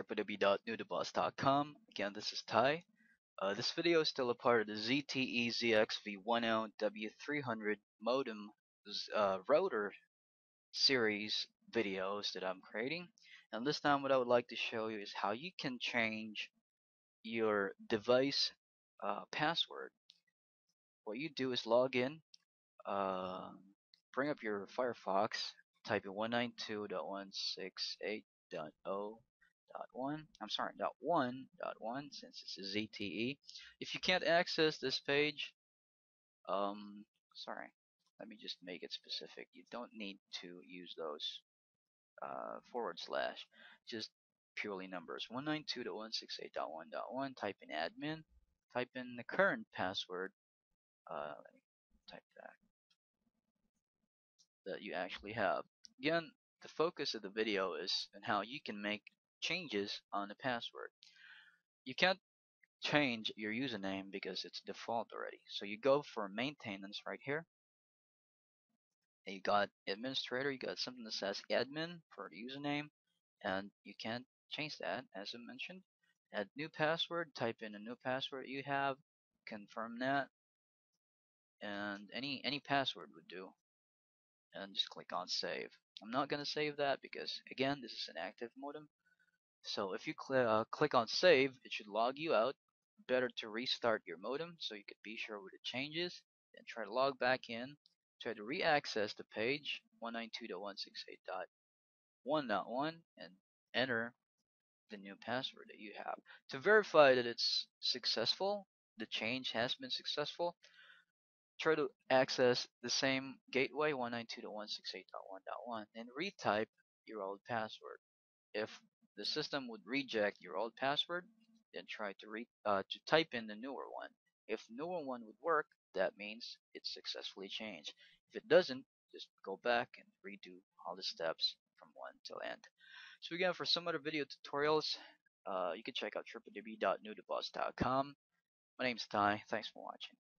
www.noodleboss.com. Again, this is Ty. Uh, this video is still a part of the ZTE ZXV10 W300 modem uh, router series videos that I'm creating. And this time what I would like to show you is how you can change your device uh, password. What you do is log in, uh, bring up your Firefox, type in 192.168.0 dot one. I'm sorry, dot one dot one since it's a ZTE. If you can't access this page, um, sorry, let me just make it specific. You don't need to use those uh, forward slash, just purely numbers. 192.168.1.1. Type in admin. Type in the current password. Uh, let me type that that you actually have. Again, the focus of the video is on how you can make changes on the password. You can't change your username because it's default already. So you go for maintenance right here. And you got administrator, you got something that says admin for the username, and you can't change that as I mentioned. Add new password, type in a new password you have, confirm that, and any any password would do. And just click on save. I'm not gonna save that because again this is an active modem so if you cl uh, click on save, it should log you out. Better to restart your modem so you could be sure with the changes. Then try to log back in. Try to re-access the page 192.168.1.1 and enter the new password that you have. To verify that it's successful, the change has been successful, try to access the same gateway 192.168.1.1 and retype your old password. If the system would reject your old password, then try to, re uh, to type in the newer one. If newer one would work, that means it's successfully changed. If it doesn't, just go back and redo all the steps from one till end. So again, for some other video tutorials, uh, you can check out www.noodleboss.com. My name is Ty. Thanks for watching.